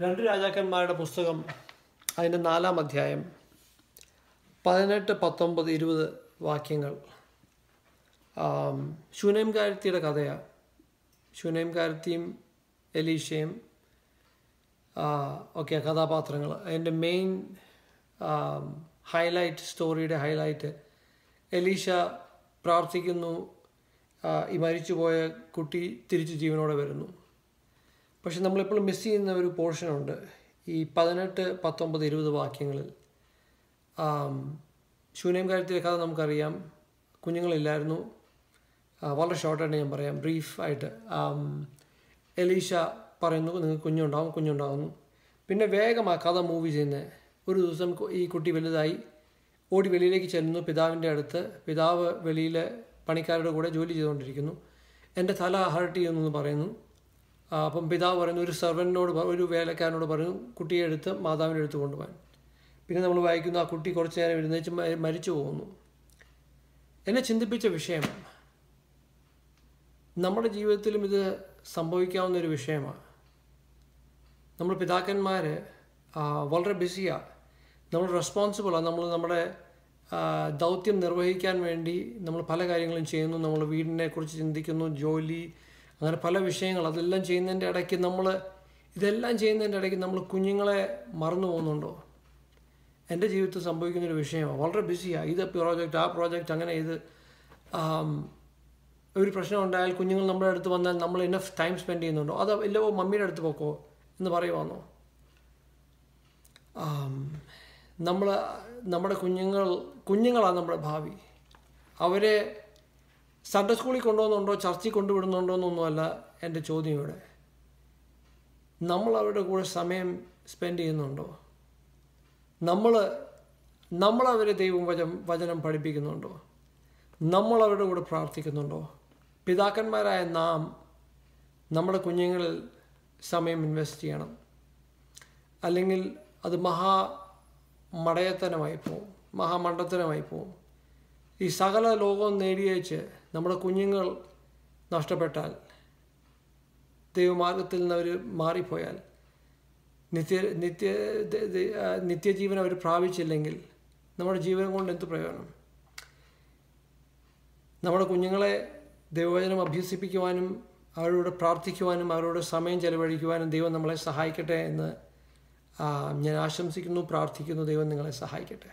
രണ്ട് രാജാക്കന്മാരുടെ പുസ്തകം അതിന്റെ നാലാം അധ്യായം പതിനെട്ട് പത്തൊമ്പത് ഇരുപത് വാക്യങ്ങൾ. ശൂനേംകാരത്തിയുടെ കഥയാണ് ശൂനേംകാരത്തിയും എലീഷയും ഒക്കെ കഥാപാത്രങ്ങൾ. അതിന്റെ മെയിൻ ഹൈലൈറ്റ് സ്റ്റോറിയുടെ ഹൈലൈറ്റ് എലീഷ പ്രാർത്ഥിക്കുന്നു. ഈ മരിച്ചുപോയ കുട്ടി തിരിച്ചു ജീവനോടെ വരുന്നു. പക്ഷെ നമ്മളെപ്പോഴും മിസ് ചെയ്യുന്ന ഒരു പോർഷനുണ്ട്. ഈ പതിനെട്ട് പത്തൊമ്പത് ഇരുപത് വാക്യങ്ങളിൽ. ശൂന്യം കാര്യത്തിലെ കഥ നമുക്കറിയാം. കുഞ്ഞുങ്ങളില്ലായിരുന്നു. വളരെ ഷോർട്ടായിട്ട് ഞാൻ പറയാം. ബ്രീഫായിട്ട് എലീഷ പറയുന്നു നിങ്ങൾക്ക് കുഞ്ഞുണ്ടാവും കുഞ്ഞുണ്ടാകുന്നു പിന്നെ വേഗം ആ കഥ മൂവ് ചെയ്യുന്നത് ഒരു ദിവസം ഈ കുട്ടി വലുതായി. ഓടി വെളിയിലേക്ക് ചെല്ലുന്നു. പിതാവിന്റെ അടുത്ത്. പിതാവ് വെളിയിലെ പണിക്കാരുടെ കൂടെ ജോലി ചെയ്തുകൊണ്ടിരിക്കുന്നു. എന്റെ തല ഹർട്ട് ചെയ്യുന്നു എന്ന് പറയുന്നു. അപ്പം പിതാവ് പറയുന്നു ഒരു സെർവന്റിനോട് ഒരു വേലക്കാരനോട് പറഞ്ഞു കുട്ടിയെ എടുത്ത് മാതാവിന്റെ അടുത്ത് കൊണ്ടുപോകാൻ. പിന്നെ നമ്മൾ വായിക്കുന്നു ആ കുട്ടി കുറച്ച് നേരം എഴുന്നേച്ച് മരിച്ചു പോകുന്നു. എന്നെ ചിന്തിപ്പിച്ച വിഷയം നമ്മുടെ ജീവിതത്തിലും ഇത് സംഭവിക്കാവുന്ന ഒരു വിഷയമാണ്. നമ്മൾ പിതാക്കന്മാർ വളരെ ബിസിയാണ് നമ്മൾ റെസ്പോൺസിബിളാണ് നമ്മൾ നമ്മുടെ ദൗത്യം നിർവഹിക്കാൻ വേണ്ടി നമ്മൾ പല കാര്യങ്ങളും ചെയ്യുന്നു. നമ്മൾ വീടിനെ കുറിച്ച് ചിന്തിക്കുന്നു ജോലി അങ്ങനെ പല വിഷയങ്ങൾ അതെല്ലാം ചെയ്യുന്നതിന്റെ ഇടയ്ക്ക് നമ്മൾ ഇതെല്ലാം ചെയ്യുന്നതിന്റെ ഇടയ്ക്ക് നമ്മൾ കുഞ്ഞുങ്ങളെ മറന്നു പോകുന്നുണ്ടോ? എന്റെ ജീവിതത്തിൽ സംഭവിക്കുന്ന ഒരു വിഷയമാണ്. വളരെ ബിസിയാണ് ഇത് പ്രോജക്റ്റ് ആ പ്രോജക്റ്റ് അങ്ങനെ ഇത് ഒരു പ്രശ്നം ഉണ്ടായാൽ കുഞ്ഞുങ്ങൾ നമ്മുടെ അടുത്ത് വന്നാൽ നമ്മൾ ഇനഫ് ടൈം സ്പെൻഡ് ചെയ്യുന്നുണ്ടോ? അതോ ഇല്ലവോ മമ്മിയുടെ അടുത്ത് പോക്കോ എന്ന് പറയുവാന്നോ? നമ്മൾ നമ്മുടെ കുഞ്ഞുങ്ങൾ കുഞ്ഞുങ്ങളാണ് നമ്മുടെ ഭാവി. അവരെ സൺഡേ സ്കൂളിൽ കൊണ്ടുപോകുന്നുണ്ടോ ചർച്ചിൽ കൊണ്ടുവിടുന്നുണ്ടോ എന്നൊന്നുമല്ല എന്റെ ചോദ്യം ഇവിടെ. നമ്മൾ അവരുടെ കൂടെ സമയം സ്പെൻഡ് ചെയ്യുന്നുണ്ടോ? നമ്മൾ നമ്മളവരെ ദൈവം വചനം വചനം പഠിപ്പിക്കുന്നുണ്ടോ? നമ്മളവരുടെ കൂടെ പ്രാർത്ഥിക്കുന്നുണ്ടോ? പിതാക്കന്മാരായ നാം നമ്മുടെ കുഞ്ഞുങ്ങളിൽ സമയം ഇൻവെസ്റ്റ് ചെയ്യണം. അല്ലെങ്കിൽ അത് മഹാ മടയത്തനമായി പോവും. മഹാമണ്ഡത്തനമായി പോവും. ഈ സകല ലോകവും നേടിയേച്ച് നമ്മുടെ കുഞ്ഞുങ്ങൾ നഷ്ടപ്പെട്ടാൽ ദൈവമാർഗത്തിൽ നിന്ന് അവർ മാറിപ്പോയാൽ നിത്യ നിത്യ നിത്യജീവൻ അവർ പ്രാപിച്ചില്ലെങ്കിൽ നമ്മുടെ ജീവനം കൊണ്ട് എന്ത് പ്രയോജനം? നമ്മുടെ കുഞ്ഞുങ്ങളെ ദൈവവചനം അഭ്യസിപ്പിക്കുവാനും അവരോട് പ്രാർത്ഥിക്കുവാനും അവരോട് സമയം ചെലവഴിക്കുവാനും ദൈവം നമ്മളെ സഹായിക്കട്ടെ എന്ന് ഞാൻ ആശംസിക്കുന്നു പ്രാർത്ഥിക്കുന്നു ദൈവം നിങ്ങളെ സഹായിക്കട്ടെ.